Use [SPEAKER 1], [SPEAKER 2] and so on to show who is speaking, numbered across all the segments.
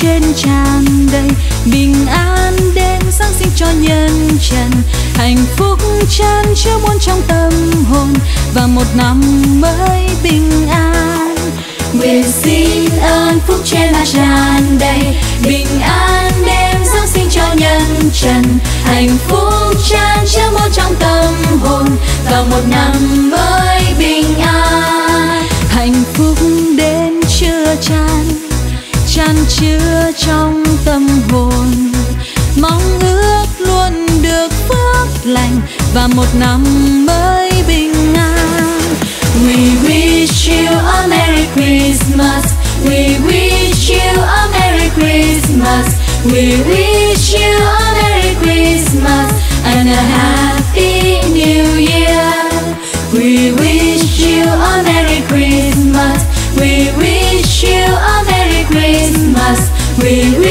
[SPEAKER 1] Trên tràn đầy bình an đến giáng sinh cho nhân trần. Hạnh phúc tràn chứa muôn trong tâm hồn và một năm mới bình an.
[SPEAKER 2] Nguyện xin ơn phúc trên là tràn đầy bình an đêm giáng sinh cho nhân trần. Hạnh phúc tràn chứa muôn trong tâm hồn và một năm mới
[SPEAKER 1] chan chứa trong tâm hồn mong ước luôn được phước lành và một năm mới bình an
[SPEAKER 2] We wish you a Merry Christmas. We wish you a Merry Christmas. We wish you a We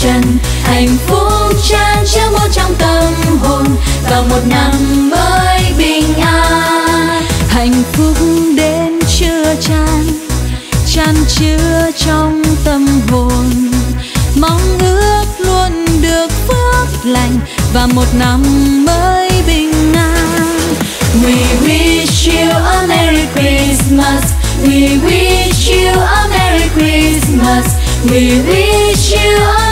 [SPEAKER 1] trần hạnh phúc chan chứa muôn trong tâm hồn và một năm mới bình an
[SPEAKER 2] hạnh phúc
[SPEAKER 1] đến chưa chan chan chứa trong tâm hồn mong ước luôn được phước lành và một năm mới bình an
[SPEAKER 2] We wish you a Merry Christmas. We wish you a Merry Christmas. We wish you a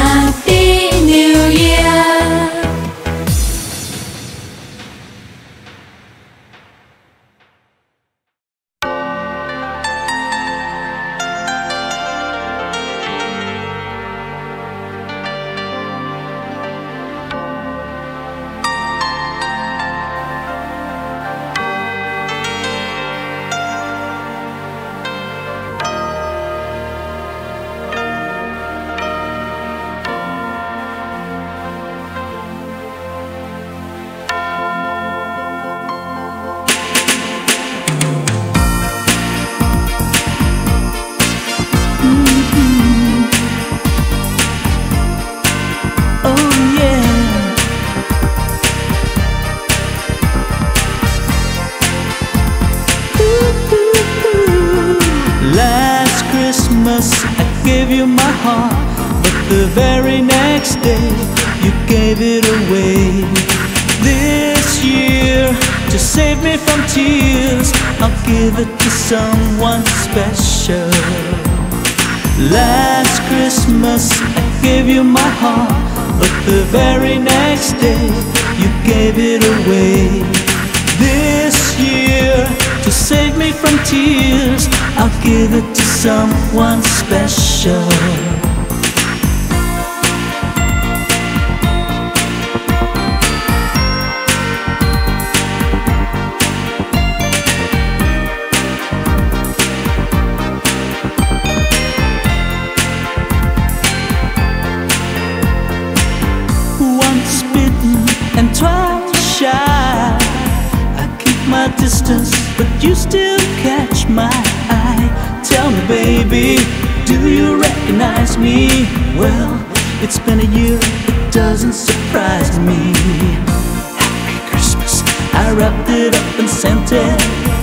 [SPEAKER 3] wrapped it up and sent it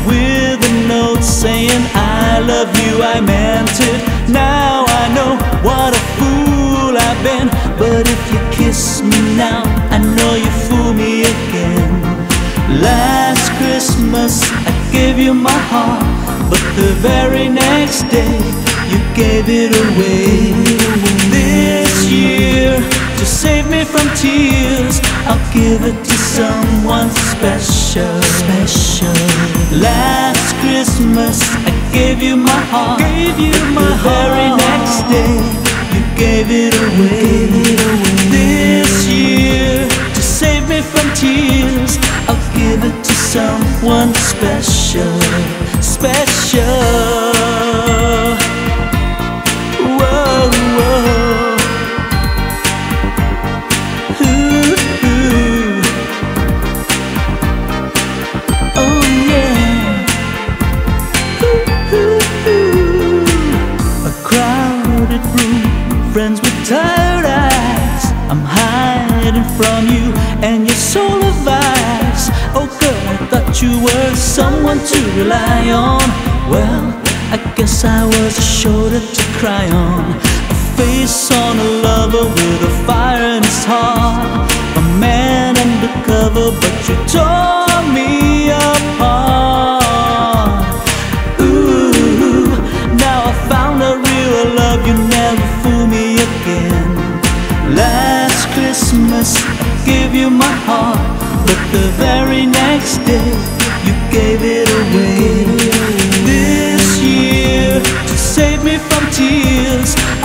[SPEAKER 3] with a note saying, I love you, I meant it. Now I know what a fool I've been. But if you kiss me now, I know you fool me again. Last Christmas, I gave you my heart, but the very next day, you gave it away. This year, to save me from tears, I'll give it to someone special. Special. Last Christmas, I gave you my heart. Gave you my the very next day, you gave it away, gave it away. This year, to save me from tears, I'll give it to someone special. Special. You were someone to rely on. Well, I guess I was a shoulder to cry on. A face on a lover with a fire in his heart. A man undercover, but you tore me apart. Ooh, now I found a real love. You never fool me again. Last Christmas, I gave you my heart, but the very next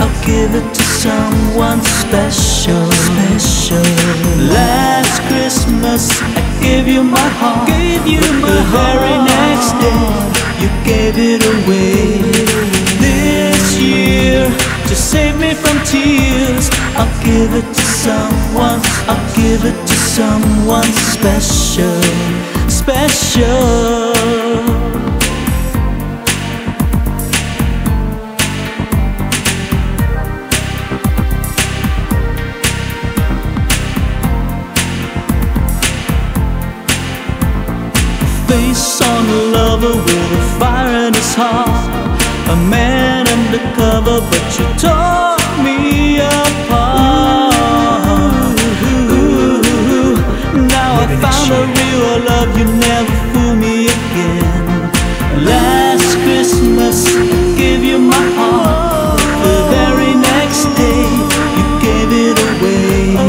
[SPEAKER 3] I'll give it to someone special. Special. Last Christmas, I gave you my heart, gave you but the very next day, you gave it away. This year, to save me from tears, I'll give it to someone. I'll give it to someone special, special. Lover with a fire in his heart. A man undercover, but you tore me apart. Ooh, now I found a real love, you never fool me again. Last Christmas, I gave you my heart. The very next day, you gave it away. Oh,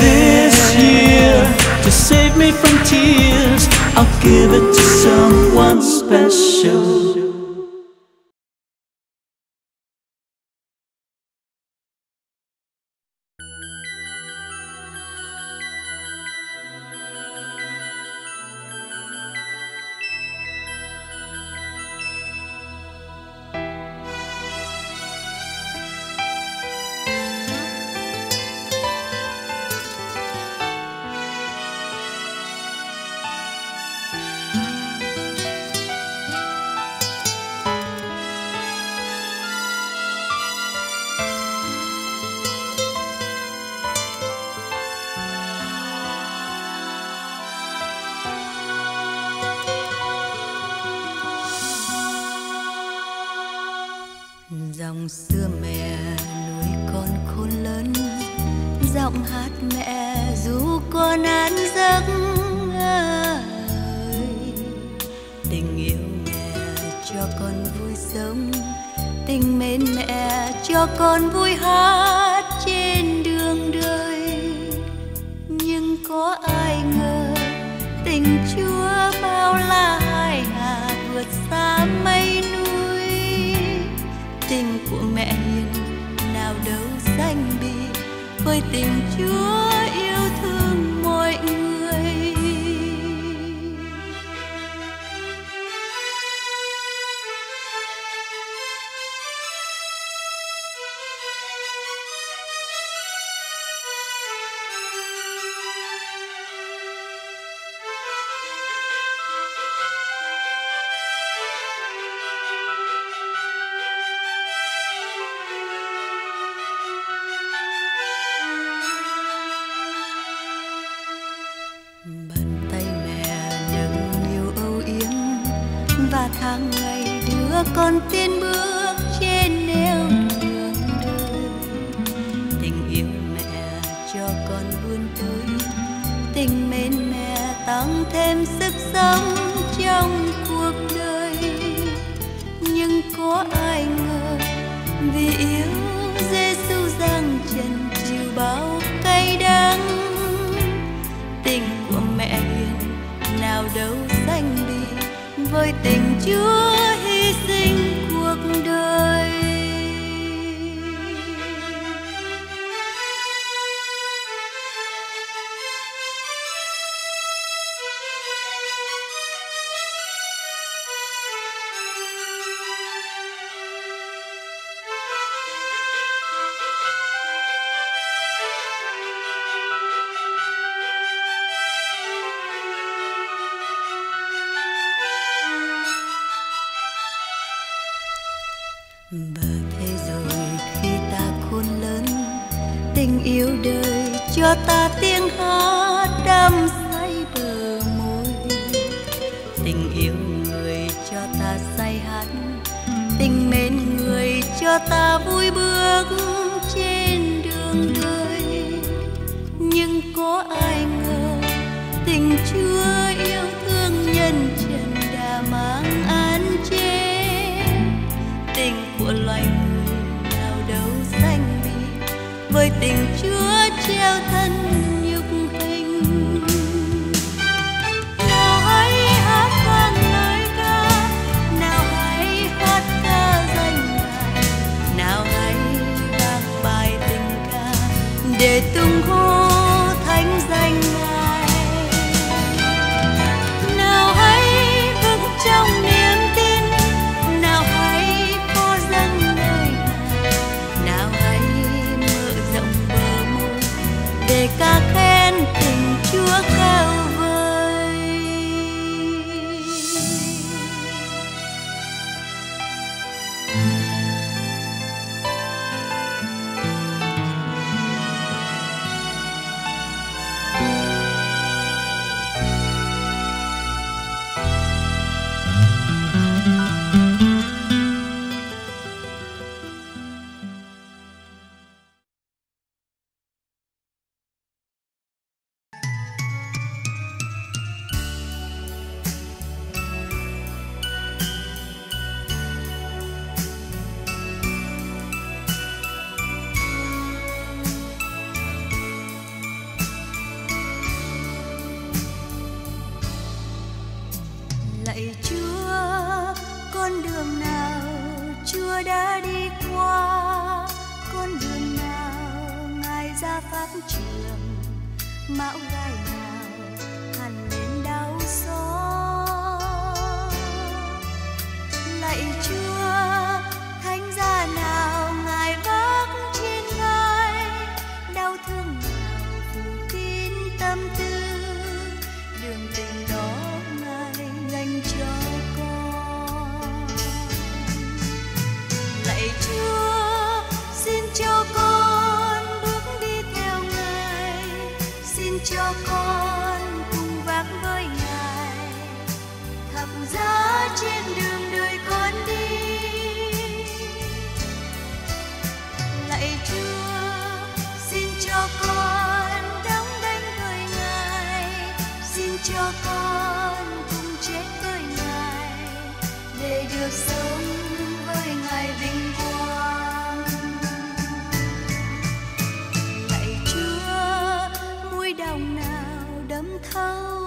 [SPEAKER 3] this year, to save me from tears, I'll give it
[SPEAKER 1] Show. Đời Oh.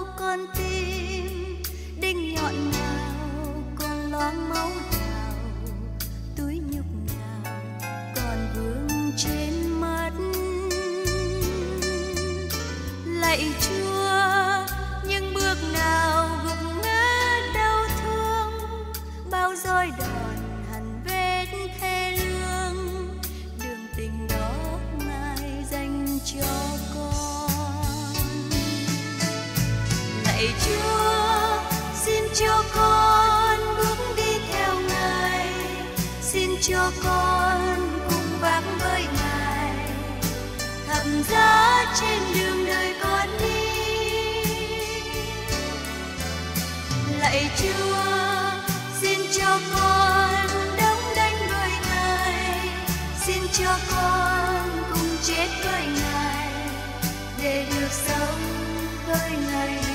[SPEAKER 1] trên đường đời con đi. Lạy chúa, xin cho con đóng đánh với ngài. Xin cho con cùng chết với ngài, để được sống với ngài.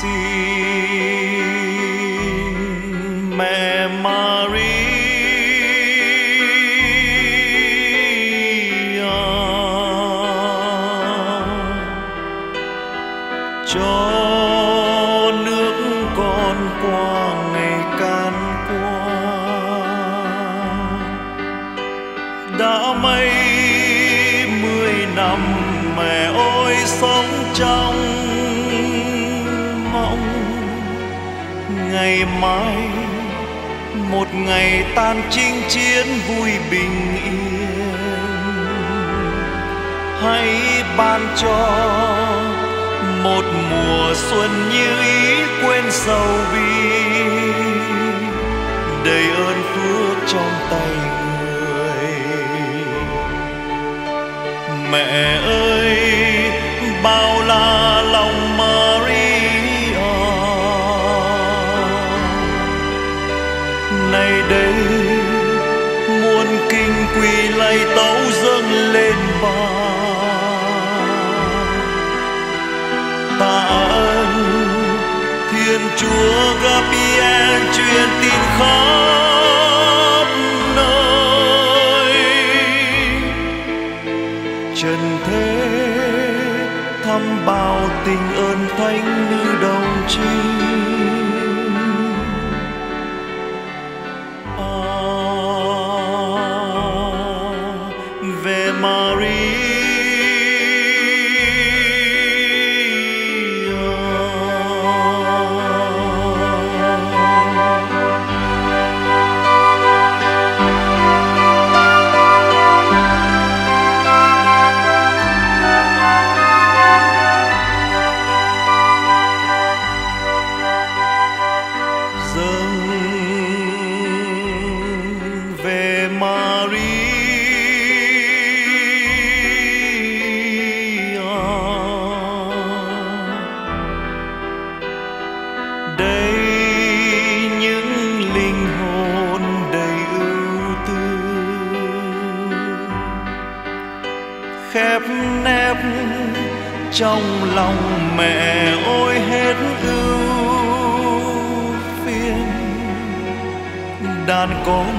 [SPEAKER 1] Xin
[SPEAKER 4] mẹ mãi. Mai một ngày tan chinh chiến vui bình yên. Hãy ban cho một mùa xuân như ý quên sầu bi. Đầy ơn phước trong tay người. Mẹ ơi, bao la lòng lên bờ tạ ơn thiên chúa Gabriel truyền tin khó. Con.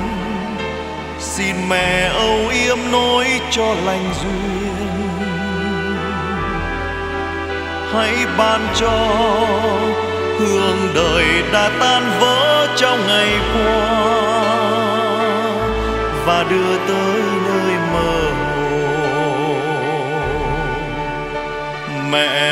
[SPEAKER 4] Xin mẹ âu yếm nối cho lành duyên. Hãy ban cho hương đời đã tan vỡ trong ngày qua và đưa tới nơi mơ hồ. Mẹ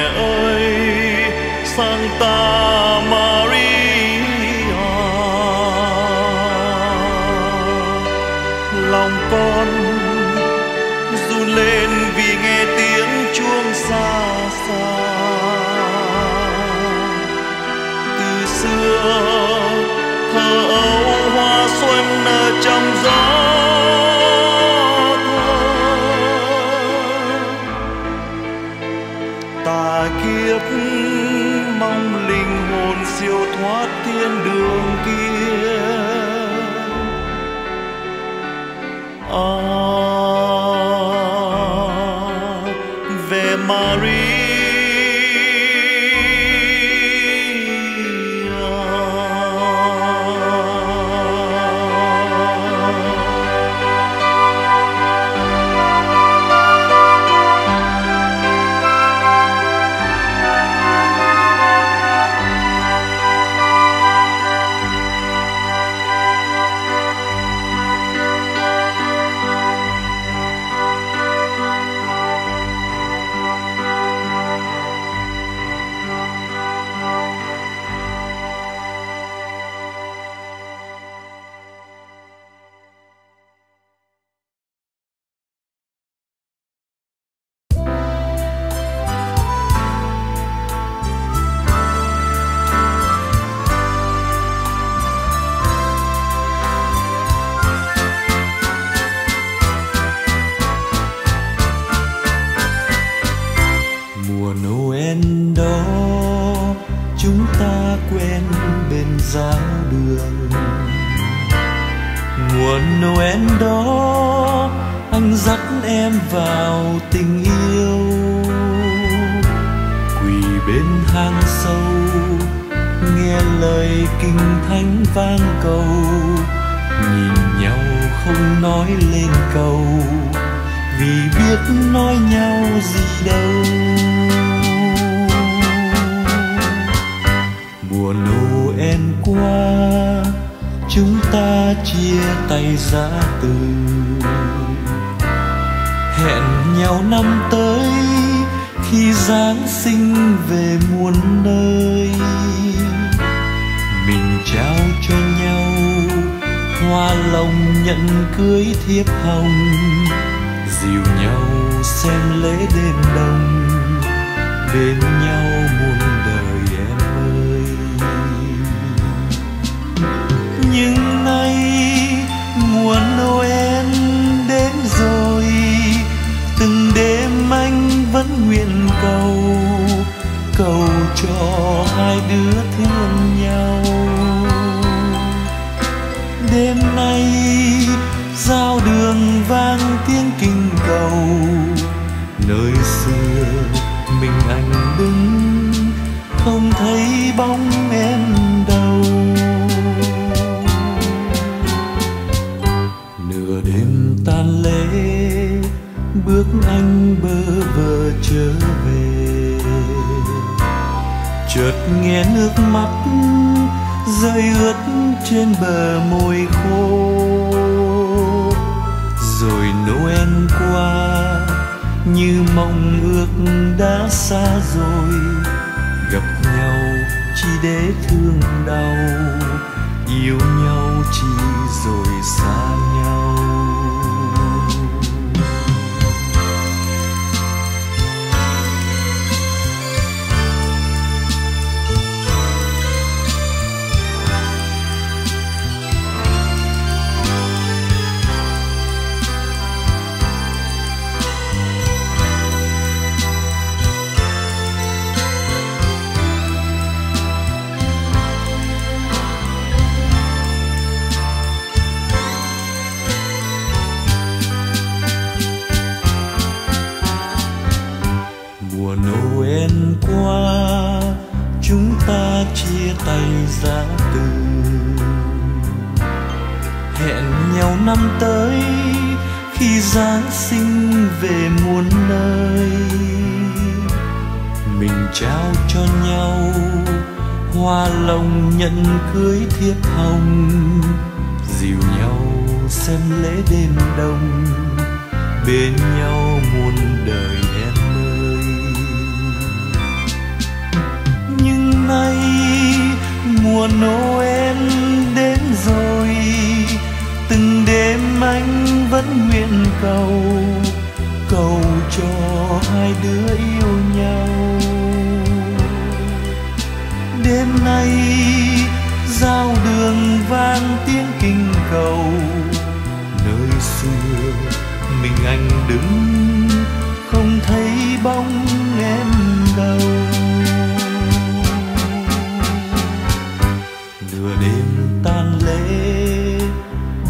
[SPEAKER 3] xem lễ đêm đông bên nhau muôn nghe nước mắt rơi ướt trên bờ môi khô. Rồi noel qua, như mong ước đã xa rồi, gặp nhau chỉ để thương đau.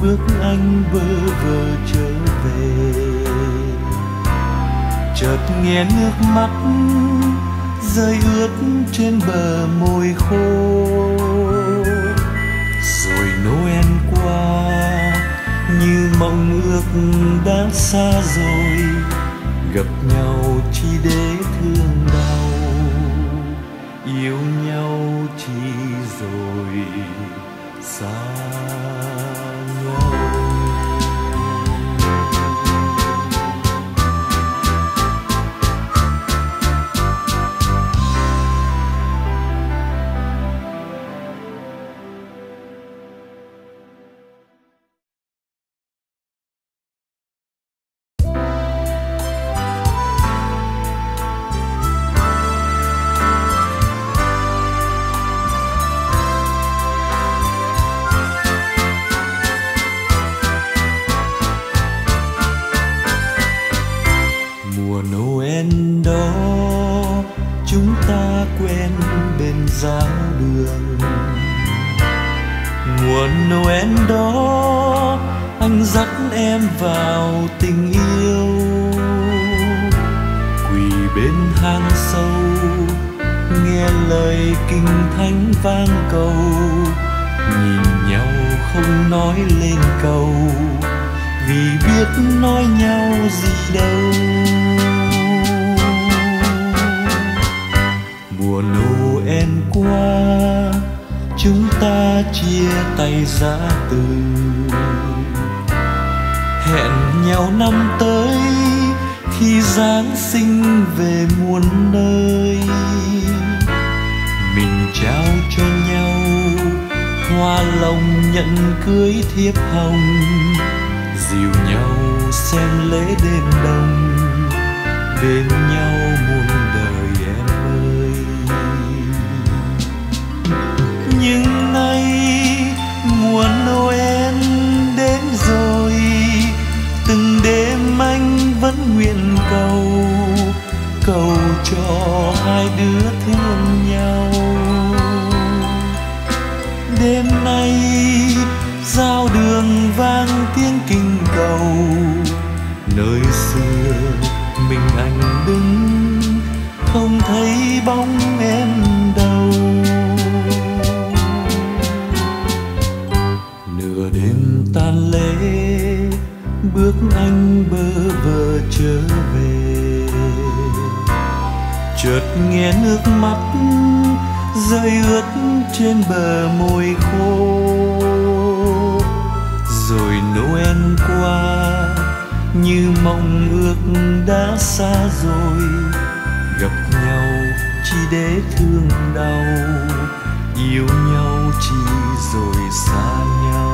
[SPEAKER 3] bước anh bơ vơ trở về. Chợt nghe nước mắt rơi ướt trên bờ môi khô. Rồi noel qua, như mộng ước đã xa rồi, gặp nhau chỉ để bước anh bơ vơ trở về. Chợt nghe nước mắt rơi ướt trên bờ môi khô. Rồi noel qua, như mong ước đã xa rồi. Gặp nhau chỉ để thương đau, yêu nhau chỉ rồi xa nhau.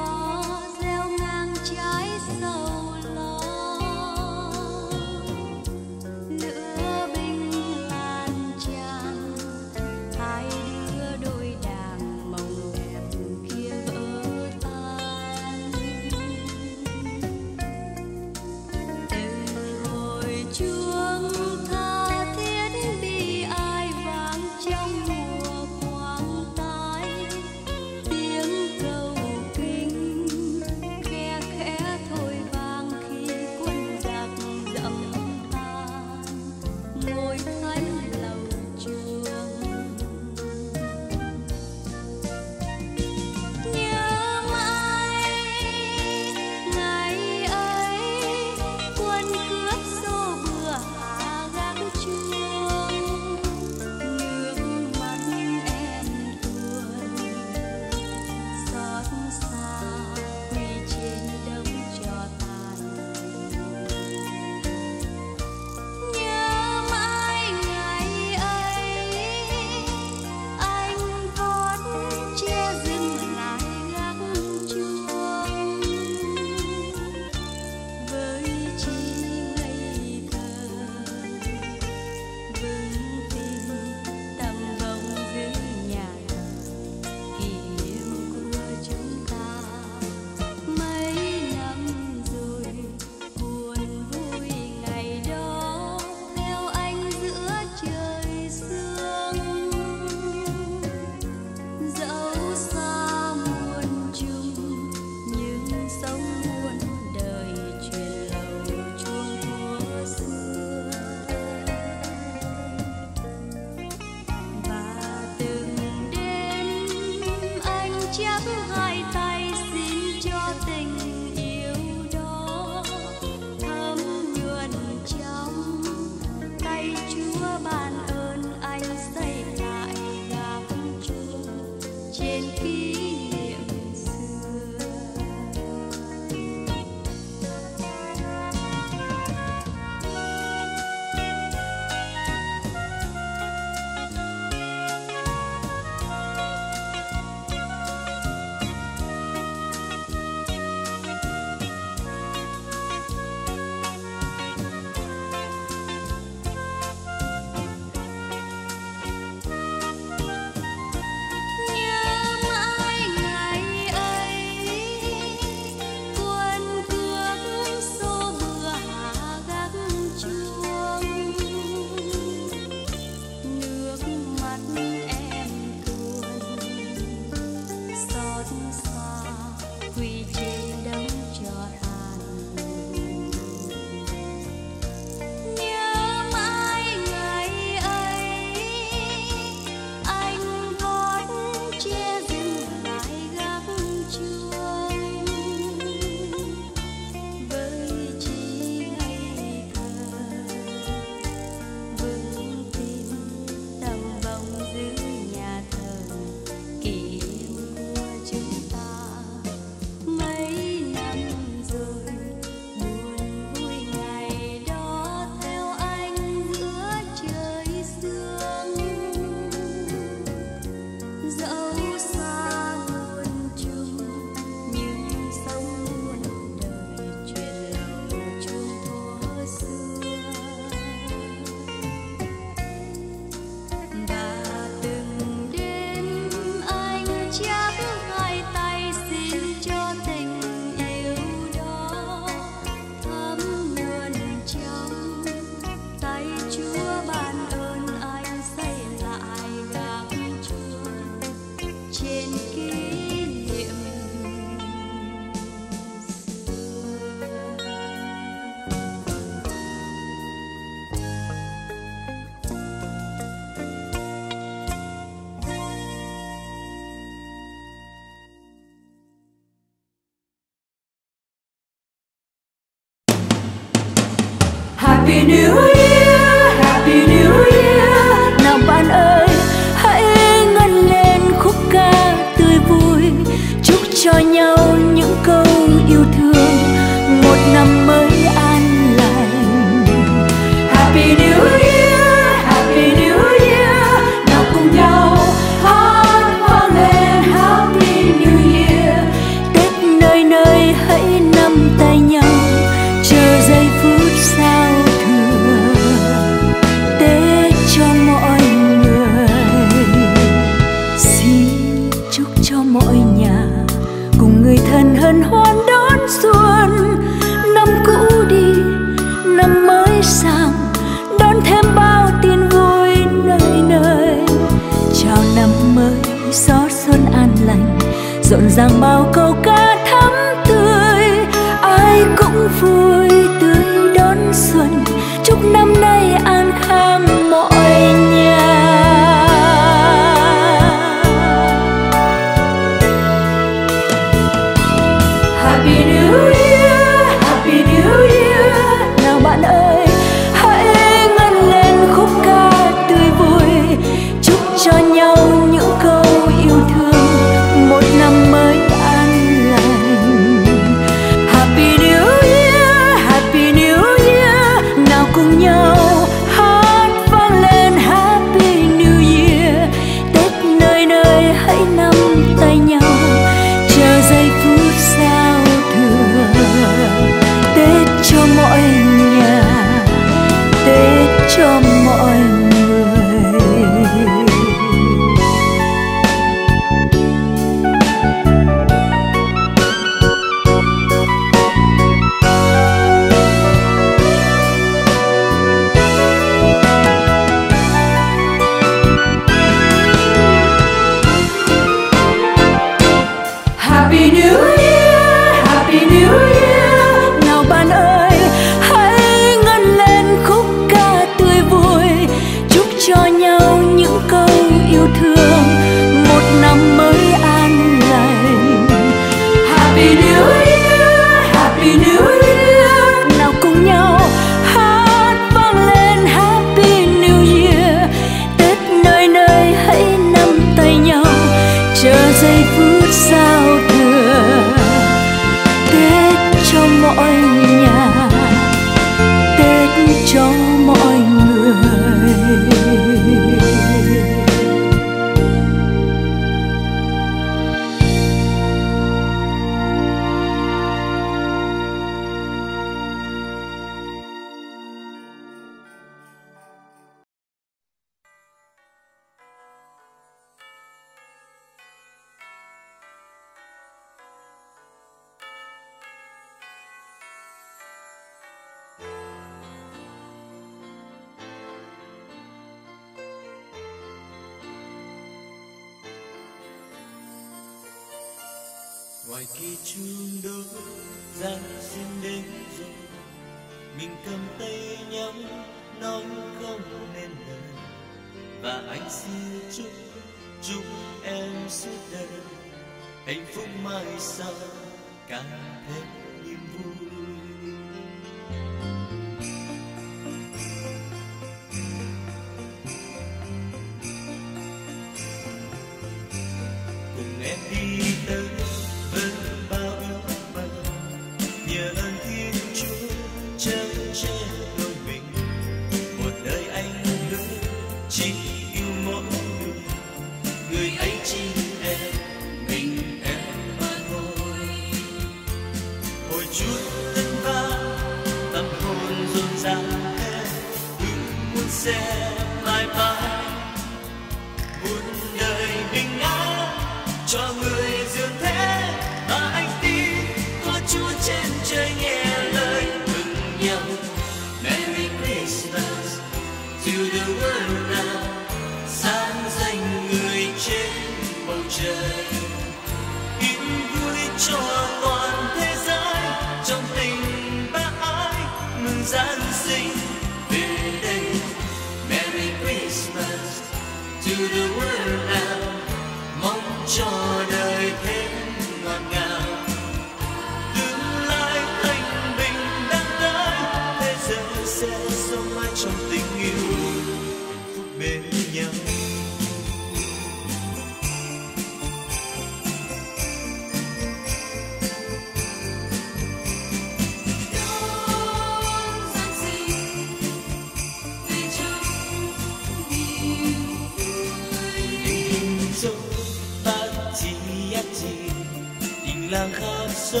[SPEAKER 3] 能合上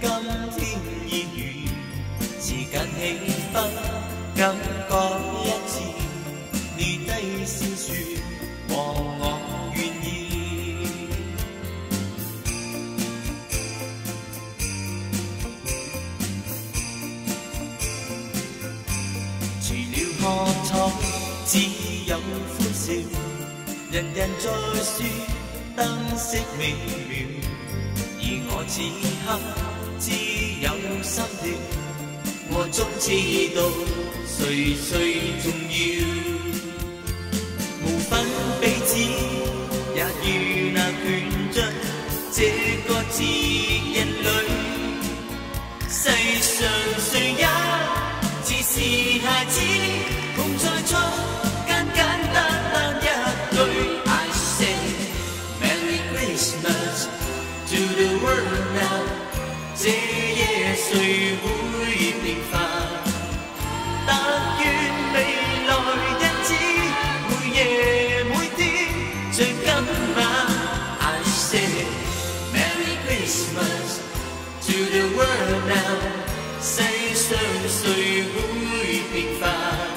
[SPEAKER 3] 今天煙雨，持緊氣氛，感覺一致。你低笑説和我願意，除了喝彩，只有歡笑，人人在説燈飾美妙。我此刻只有心暖，我终知道谁最重要，无分彼此，也如那拳章，这个节日里世上。the world now. Say sớm rồi vui bình 凡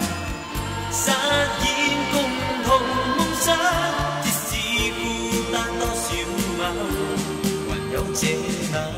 [SPEAKER 3] xa kiến cùng hồng mong xa thì si vu ta to
[SPEAKER 5] xíu màu. Hoàn nhau trên ta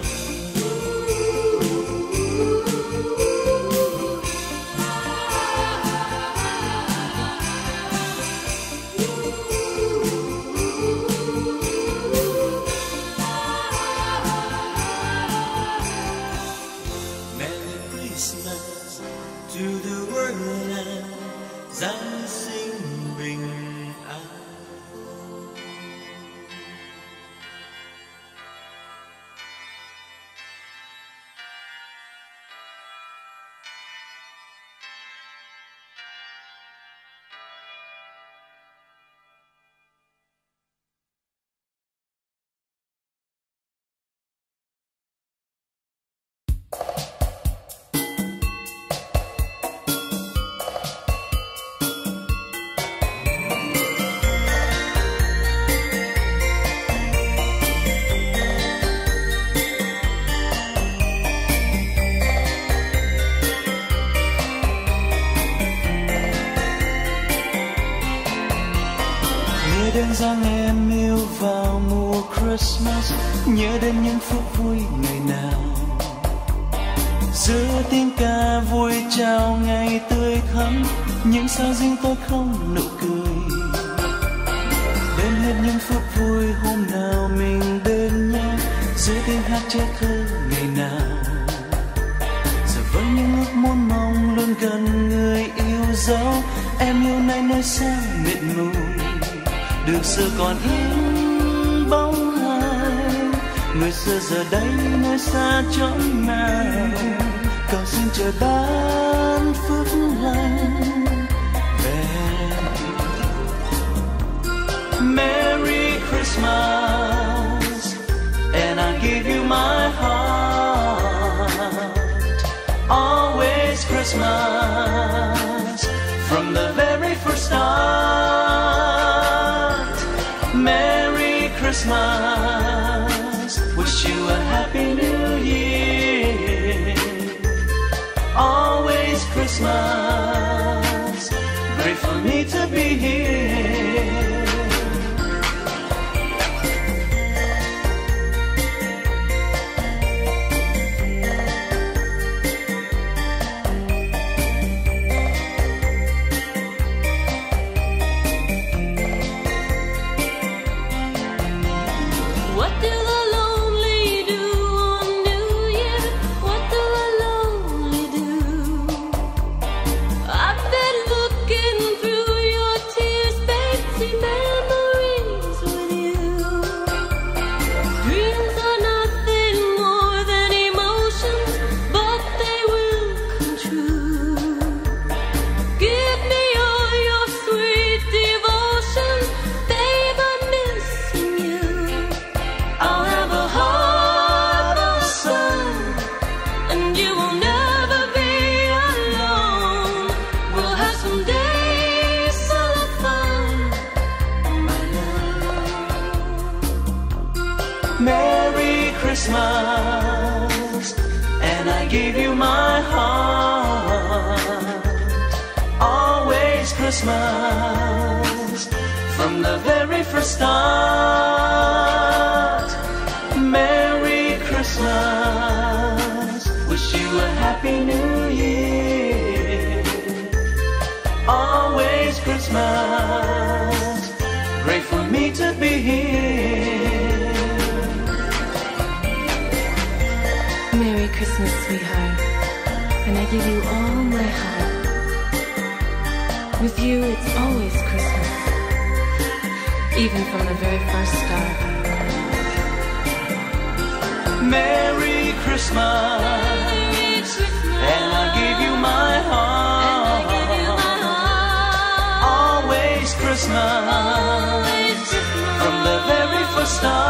[SPEAKER 5] tiếng ca vui chào ngày tươi thắm. Những sao riêng tôi không nụ cười. Đêm hết những phút vui hôm nào mình bên nhau.
[SPEAKER 3] Dưới tiếng hát trẻ thơ ngày nào. Giờ với những ước muốn mong luôn gần người yêu dấu. Em yêu nay nơi xa mệt mù đường xưa còn in bóng người xưa giờ đây nơi xa chốn nào cầu xin trời ban phước lành. Merry Christmas and I give you my heart. Always Christmas from the very first start. Merry Christmas wish you a happy Christmas. for me to be here. I give you
[SPEAKER 2] all my heart. With you, it's always Christmas, even from the very first start.
[SPEAKER 3] Merry Christmas, and I give you my heart. Always Christmas, from the very first start.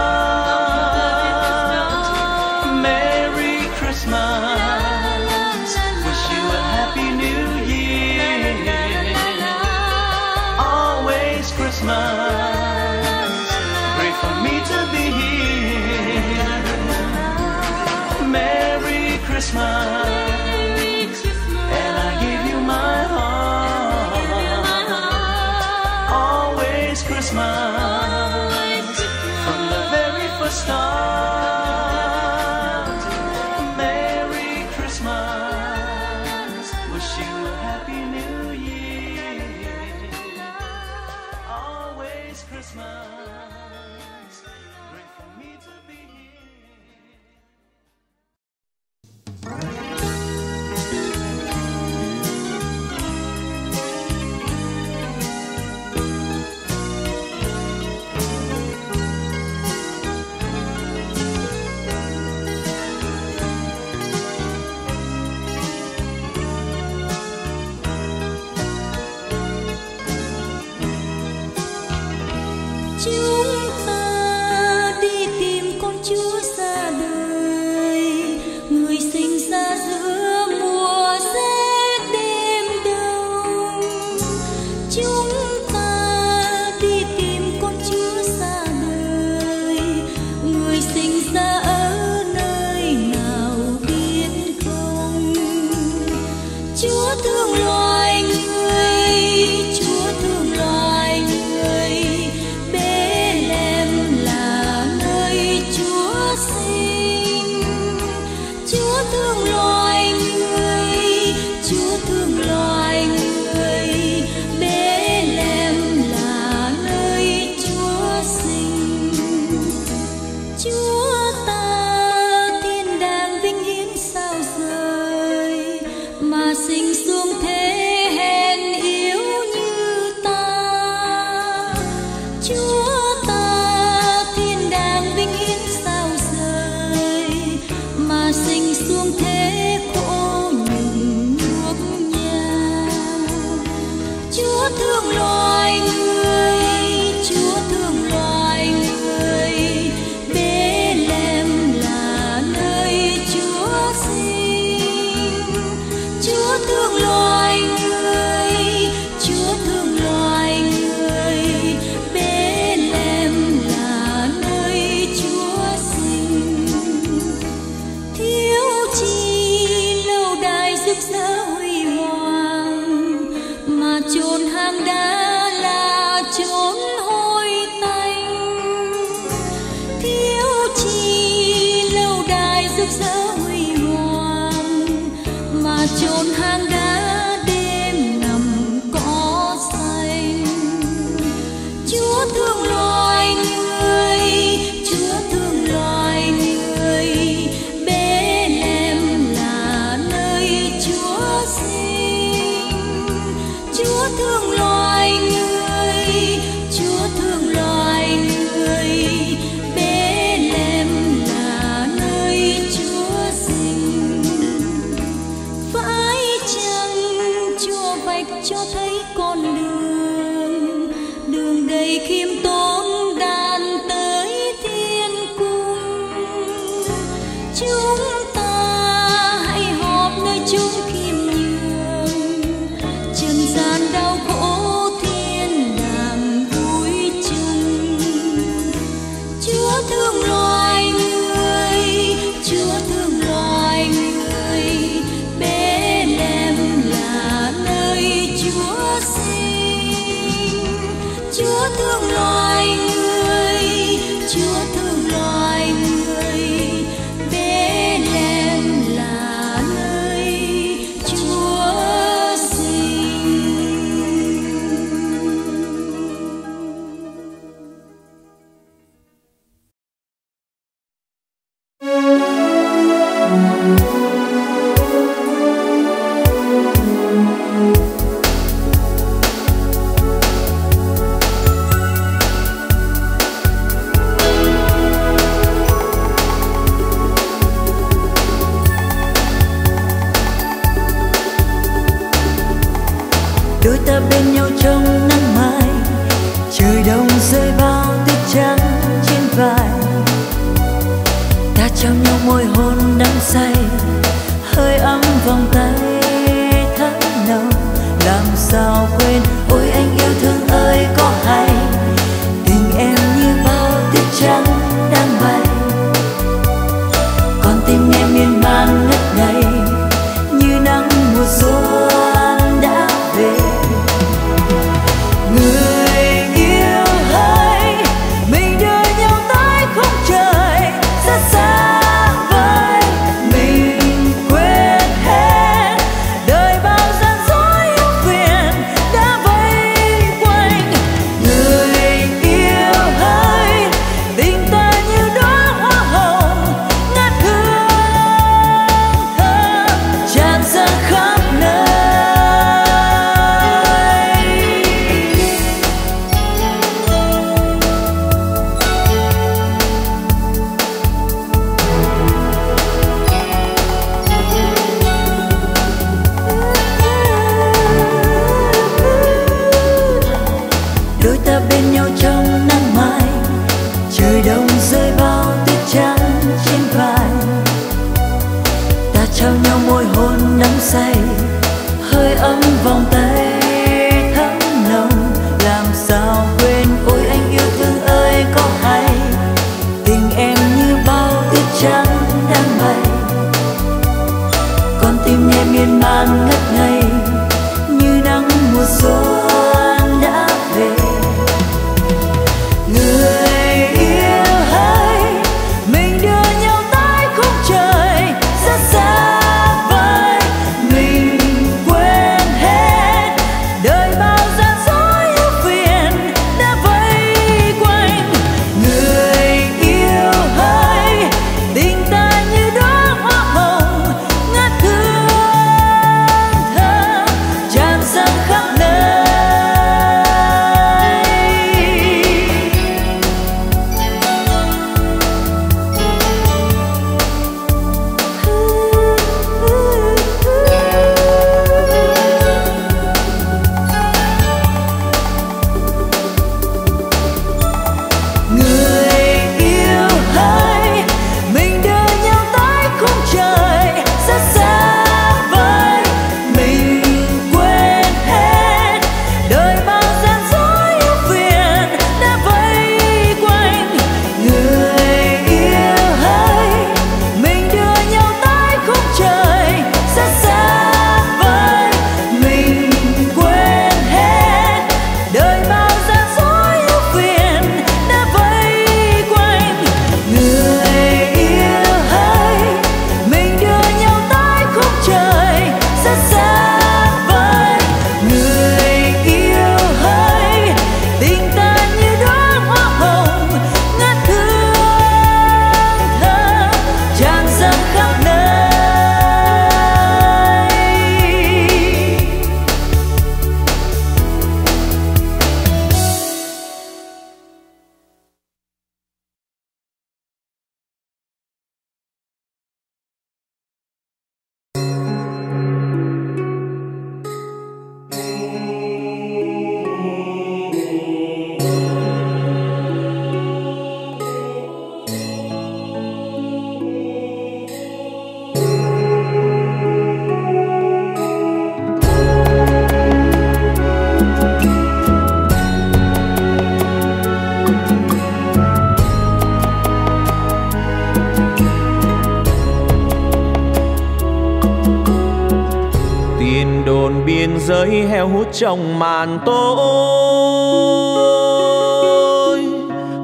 [SPEAKER 6] Trong màn tối.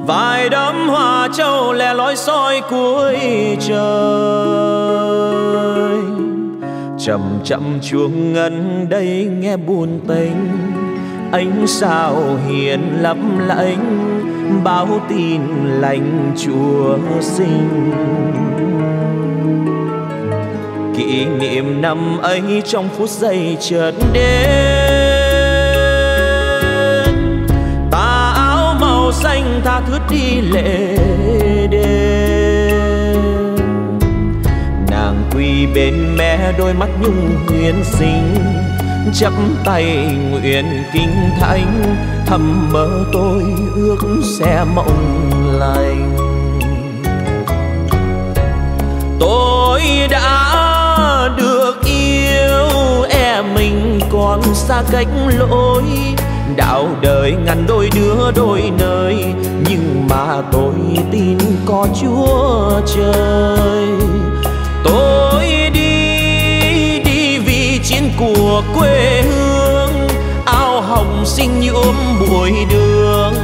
[SPEAKER 6] Vài đám hoa châu lẻ loi soi cuối trời. Chậm chậm chuông ngân đây nghe buồn tênh ánh sao hiền lấp lánh, báo tin lành chúa sinh. Kỷ niệm năm ấy trong phút giây chợt đến. Anh tha thướt đi lệ đêm. Nàng quỳ bên mẹ đôi mắt nhung huyền sinh chắp tay nguyện kinh thánh, thầm mơ tôi ước sẽ mộng lành. Tôi đã được yêu, em mình còn xa cách lối đạo đời ngàn đôi đứa đôi nơi, nhưng mà tôi tin có chúa trời. Tôi đi đi vì chiến của quê hương áo hồng xinh nhuộm bụi đường.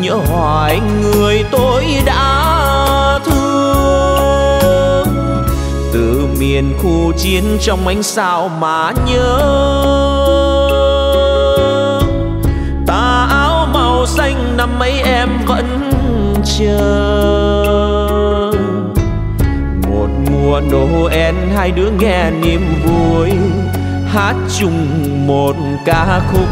[SPEAKER 6] Nhớ hoài người tôi đã thương. Từ miền khu chiến trong ánh sao mà nhớ. Xanh năm mấy em vẫn chờ. Một mùa noel hai đứa nghe niềm vui. Hát chung một ca khúc,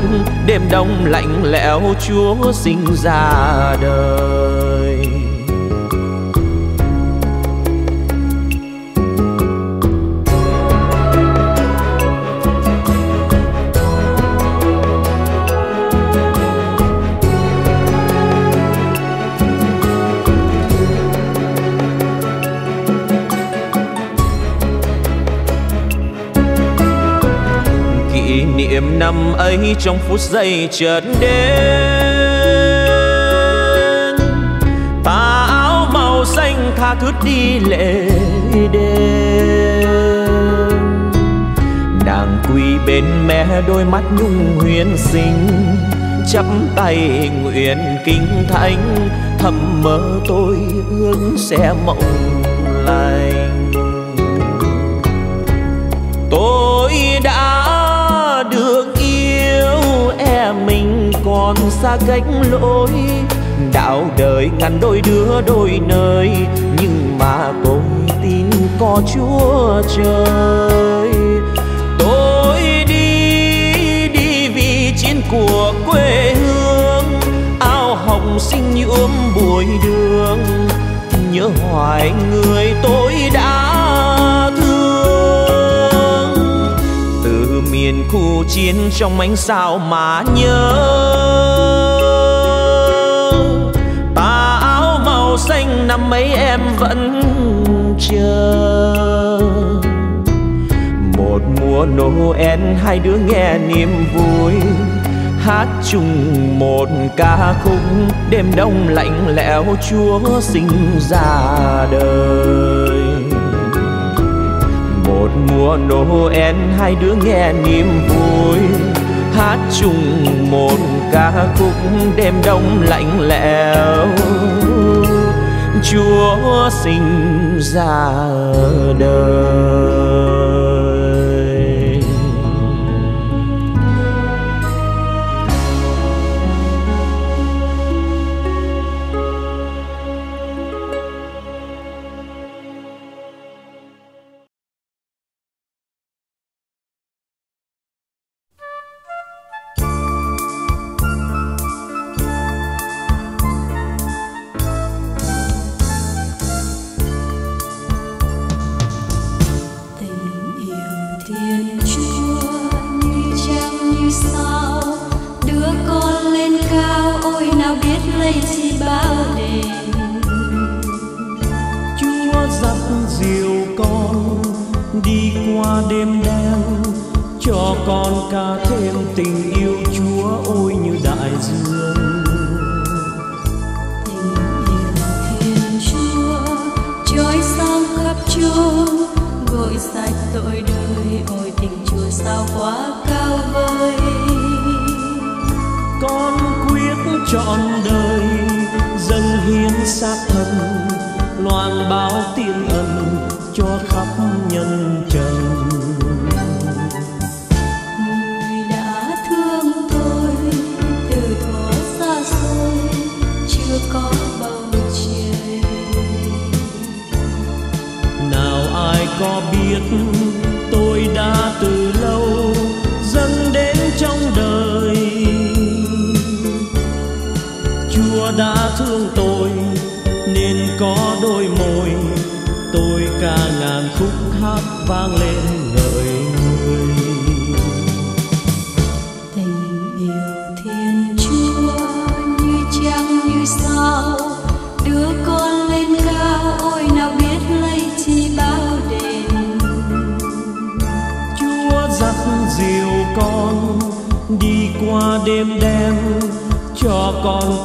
[SPEAKER 6] đêm đông lạnh lẽo, chúa sinh ra đời. Ấy trong phút giây chợt đến. Tà áo màu xanh tha thướt đi lệ đêm. Nàng quỳ bên mẹ đôi mắt nhung huyền sinh chắp tay nguyện kinh thánh, thầm mơ tôi ước sẽ mộng còn xa cách lối. Đạo đời ngàn đôi đứa đôi nơi, nhưng mà tôi tin có chúa trời. Tôi đi đi vì chiến của quê hương, ao hồng xinh nhuộm bụi đường. Nhớ hoài người tôi đã miền khu chiến trong ánh sao mà nhớ. Tà áo màu xanh năm mấy em vẫn chờ. Một mùa noel hai đứa nghe niềm vui. Hát chung một ca khúc, đêm đông lạnh lẽo chúa sinh ra đời một mùa Noel, hai đứa nghe niềm vui. Hát chung một ca khúc đêm đông lạnh lẽo. Chúa sinh ra đời.
[SPEAKER 1] dương tình yêu thiên chúa trôi sang khắp chốn gội sạch tội đời ôi
[SPEAKER 7] tình chúa sao quá cao vời con
[SPEAKER 1] quyết trọn đời, dâng hiến xác thân, loan báo tiền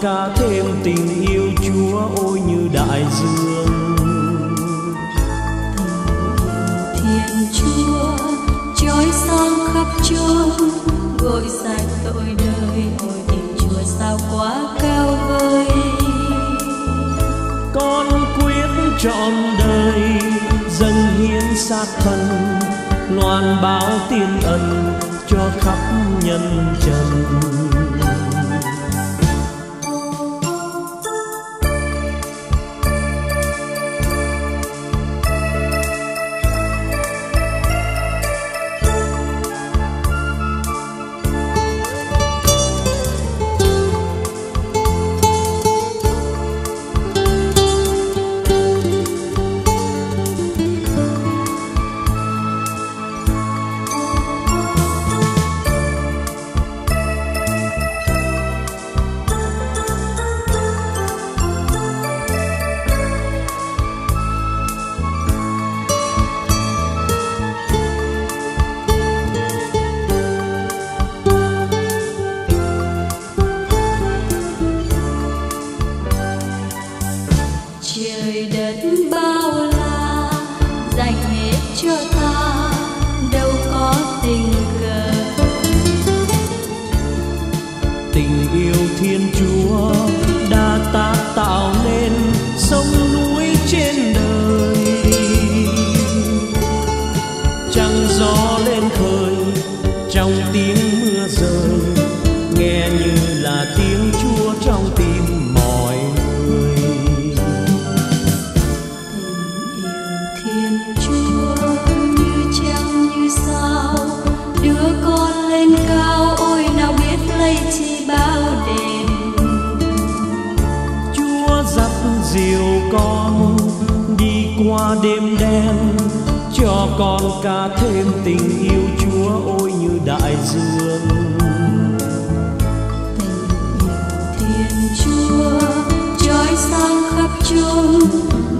[SPEAKER 1] ca thêm tình yêu Chúa ôi như đại dương.
[SPEAKER 7] Thiên chúa trói sáng khắp chốn gội sạch tội đời ôi tình chúa sao quá cao vời.
[SPEAKER 1] Con quyết trọn đời dâng hiến xác thân loan báo tiên ân cho khắp nhân trần
[SPEAKER 7] con
[SPEAKER 1] ca thêm tình yêu Chúa ôi như đại dương.
[SPEAKER 7] Thiên chúa trói sáng khắp chốn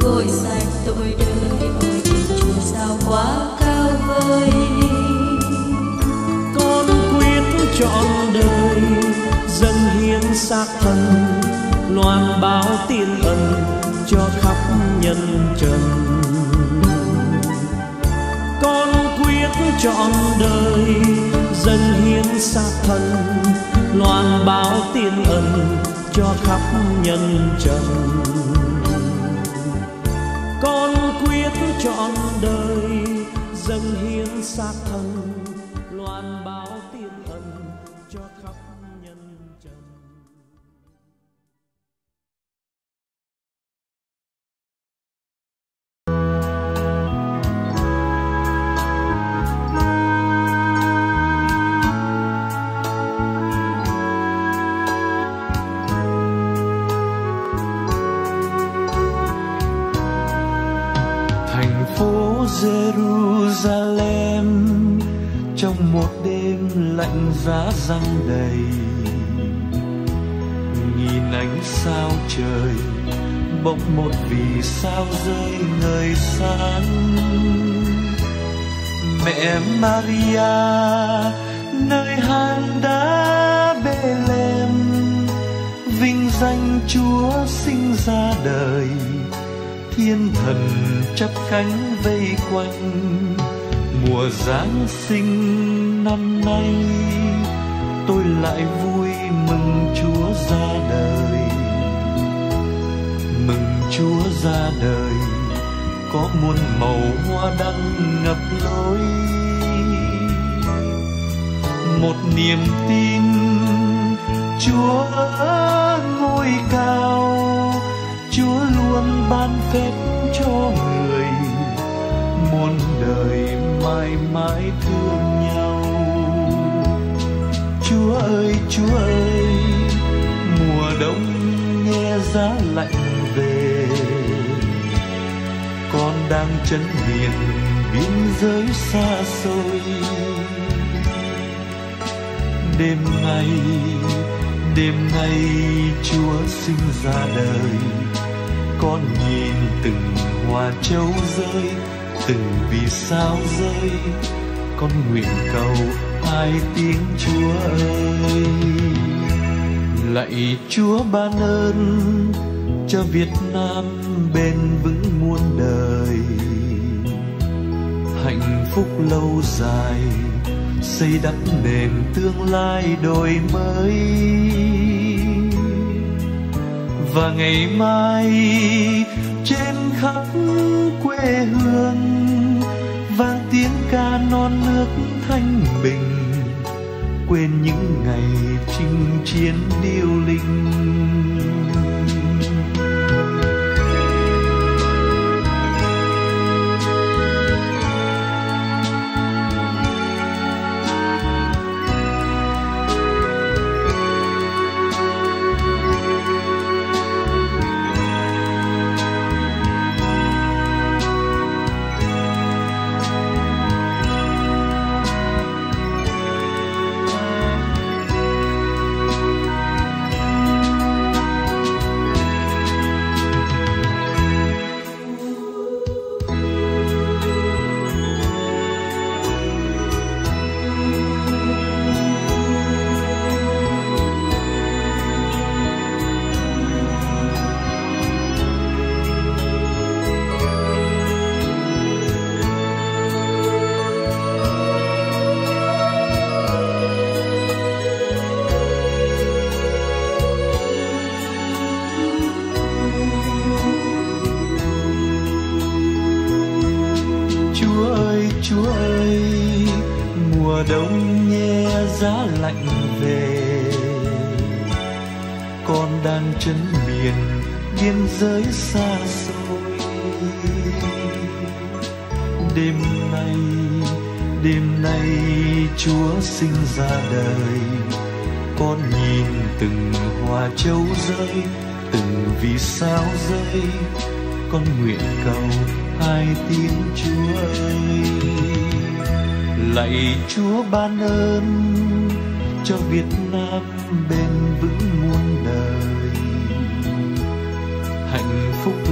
[SPEAKER 7] gội sạch tội đời ôi tình chúa sao quá cao vời.
[SPEAKER 1] Con quyết trọn đời dâng hiến xác thân loan báo tiên ân cho khắp nhân trần trọn đời dân hiến xác thân, loan báo tiên ân cho khắp nhân trần. Con quyết trọn đời dân hiến xác thân
[SPEAKER 3] Maria, nơi hang đá Bethlehem, vinh danh Chúa sinh ra đời. Thiên thần chắp cánh vây quanh, mùa giáng sinh năm nay. Tôi lại vui mừng chúa ra đời. Mừng Chúa ra đời, có muôn màu hoa đăng ngập lối niềm tin. Chúa ở ngôi cao, Chúa luôn ban phép cho người. Muôn đời mãi mãi thương nhau. Chúa ơi Chúa ơi, mùa đông nghe giá lạnh về. Con đang chân miền biên giới xa xôi đêm nay đêm nay chúa sinh ra đời. Con nhìn từng hoa châu rơi, từng vì sao rơi. Con nguyện cầu hai tiếng chúa ơi. Lạy chúa ban ơn cho việt nam bền vững muôn đời. Hạnh phúc lâu dài xây đắp nền tương lai đổi mới. Và ngày mai, trên khắp quê hương, vang tiếng ca non nước thanh bình. Quên những ngày chinh chiến điêu linh.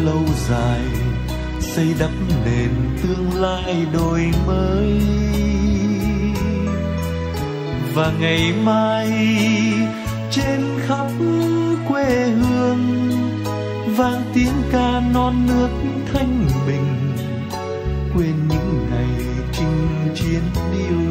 [SPEAKER 3] Lâu dài, xây đắp nền tương lai đổi mới. Và ngày mai, trên khắp quê hương, vang tiếng ca non nước thanh bình. Quên những ngày chinh chiến điêu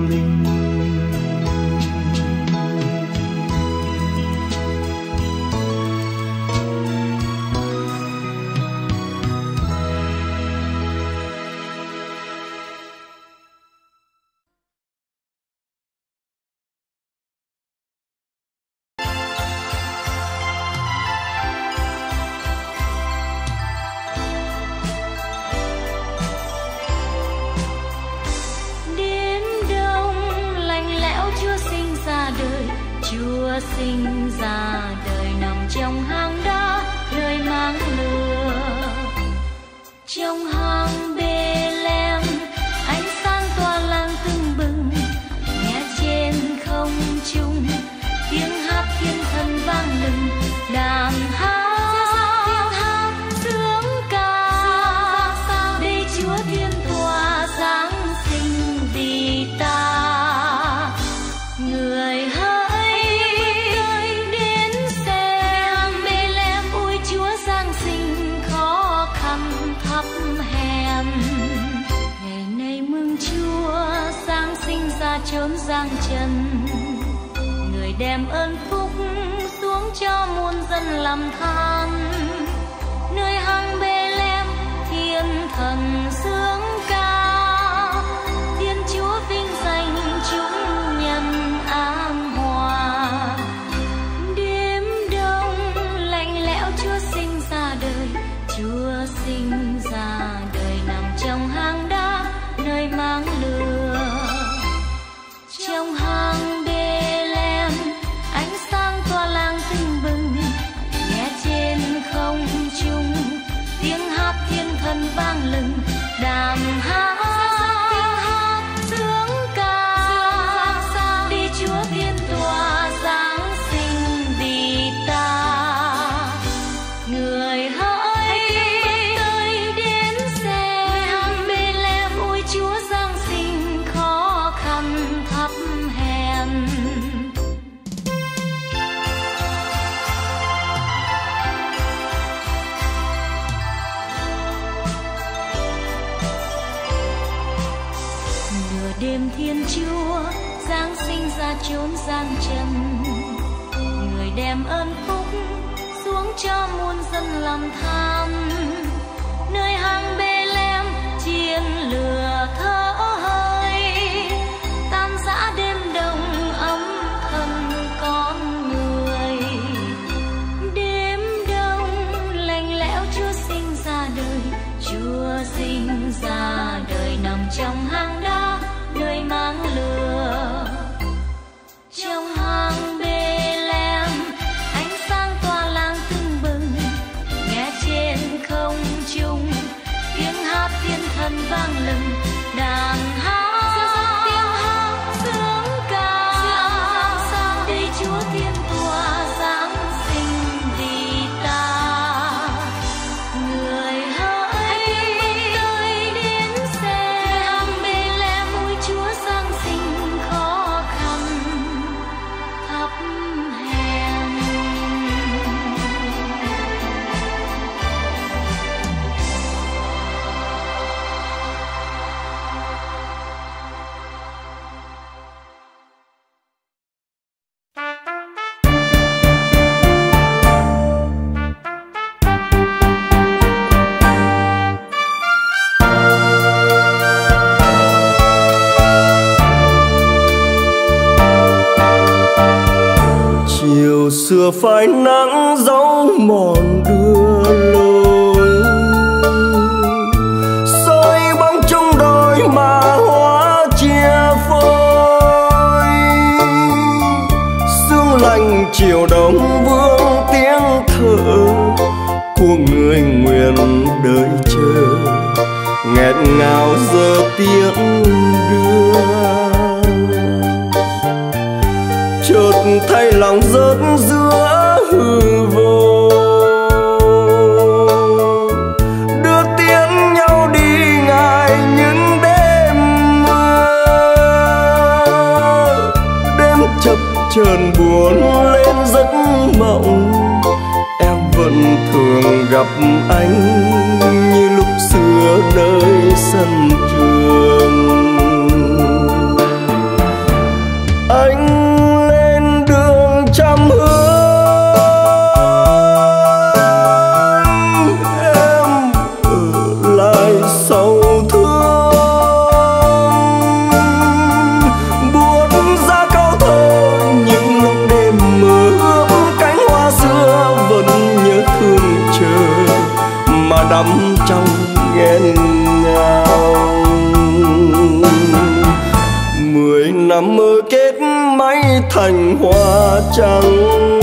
[SPEAKER 2] đêm thiên chúa, giáng sinh ra chốn giang trần. Người đem ơn phúc xuống cho muôn dân
[SPEAKER 8] lòng tham. Nơi hang bê lem chiên lửa
[SPEAKER 4] thơm. vừa phải nắng dấu mòn đưa lối. Soi bóng trong đôi mà hóa chia phôi. Sương lạnh chiều đông vương tiếng thở của người nguyện đợi chờ. Nghẹn ngào giờ tiếng đưa. Chợt thay lòng rơi trơn buồn lên giấc mộng. Em vẫn thường gặp anh như lúc xưa nơi sân trường. trắng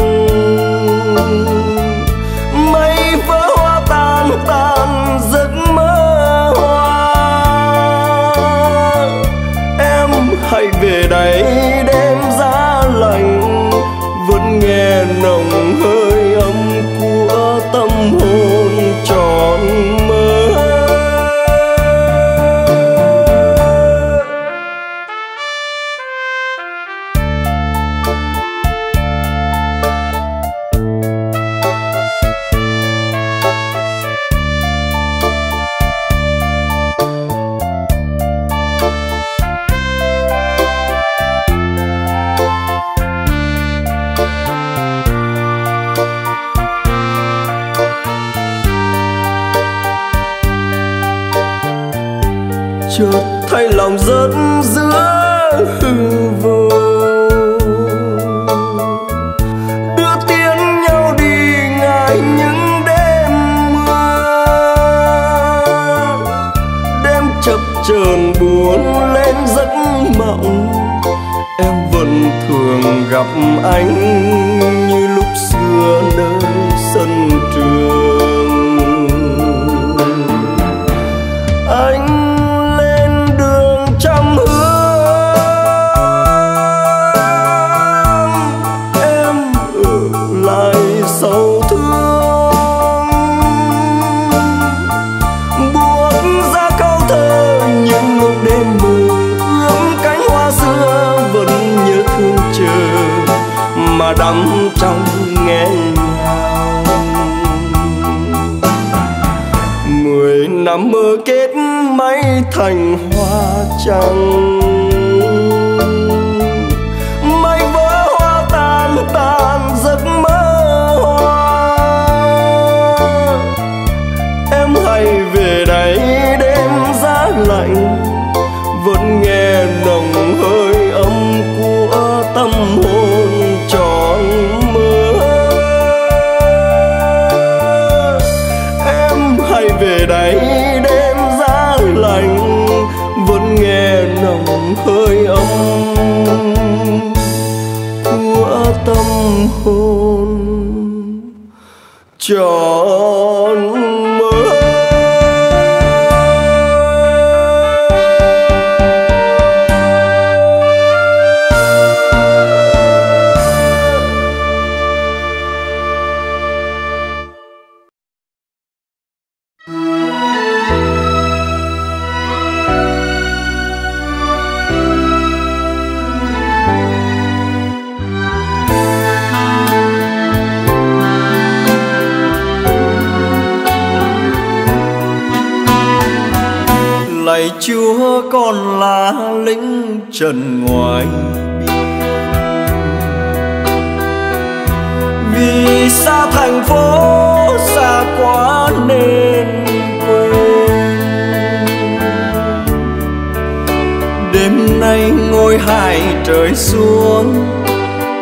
[SPEAKER 4] rơi xuống.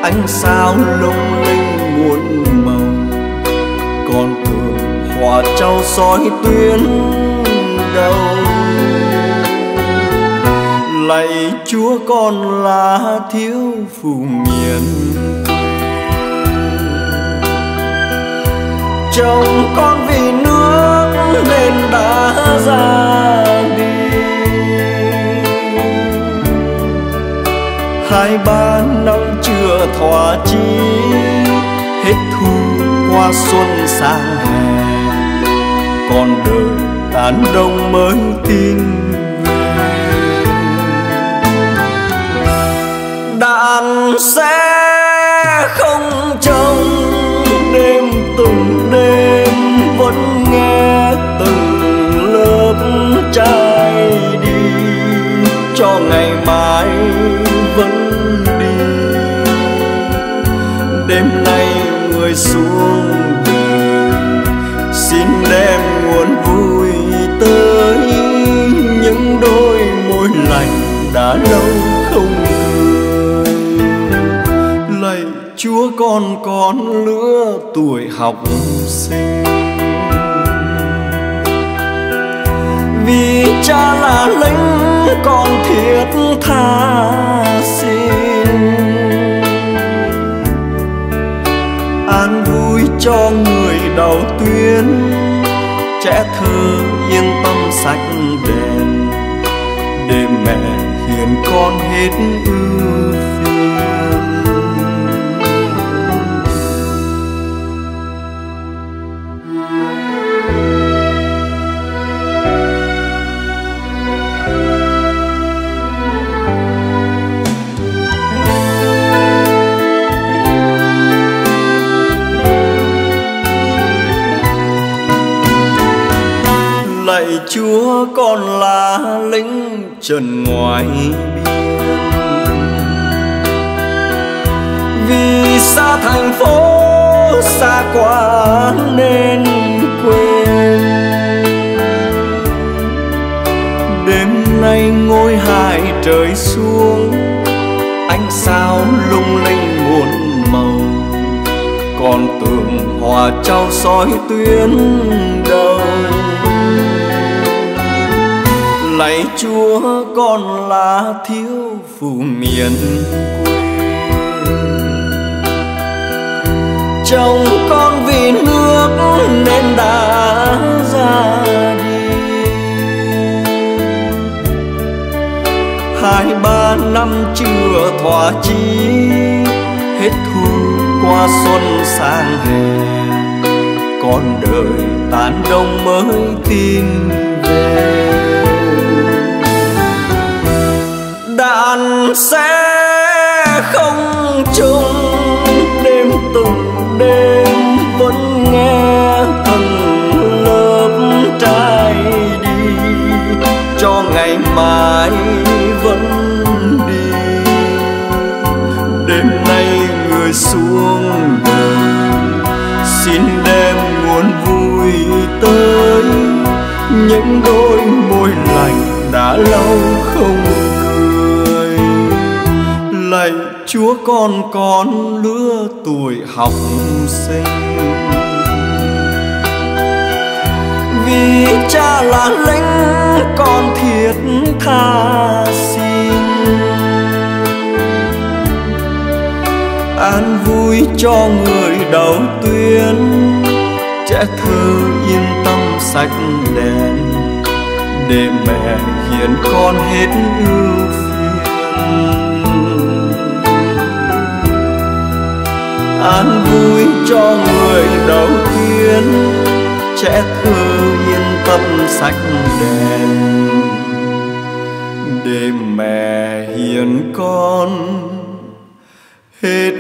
[SPEAKER 4] Ánh sao lung linh muôn màu con thường hòa trao soi tuyến đầu. Lạy chúa, con là thiếu phụ miền. Chồng con vì nước nên đã ra hai ba năm chưa thỏa chí, hết thu qua xuân sang hè còn đời tàn đông mới tin. Về đàn sẽ rơi xuống đời xin đem nguồn vui tới những đôi môi lành đã lâu không lạy chúa con con lứa tuổi học sinh. Vì cha là lính con thiết tha xin. Cho người đầu tuyến trẻ thơ yên tâm sạch đèn để mẹ hiền con hết ưu con là lính trần ngoài biên. Vì xa thành phố, xa quá nên quên. Đêm nay ngôi hai trời xuống, ánh sao lung linh muôn màu. Còn tường hòa trao soi tuyến đầu lạy chúa con là thiếu phụ miền quê. Chồng con vì nước nên đã ra đi. Hai ba năm chưa thỏa chí, hết thu qua xuân sang hè. Con đời tàn đông mới tin về. Đàn sẽ không chung. Đêm từng đêm vẫn nghe từng lớp trai đi. Cho ngày mai vẫn đi. Đêm nay người xuống đời xin đem nguồn vui tới. Những đôi môi lành đã lâu không chúa con con lứa tuổi học sinh. Vì cha là lãnh con thiệt tha xin. An vui cho người đầu tuyến trẻ thơ yên tâm sạch đèn để mẹ hiền con hết ưu an vui cho người đầu tiên. Trẻ thơ yên tâm sạch đèn. Để mẹ hiền con, hết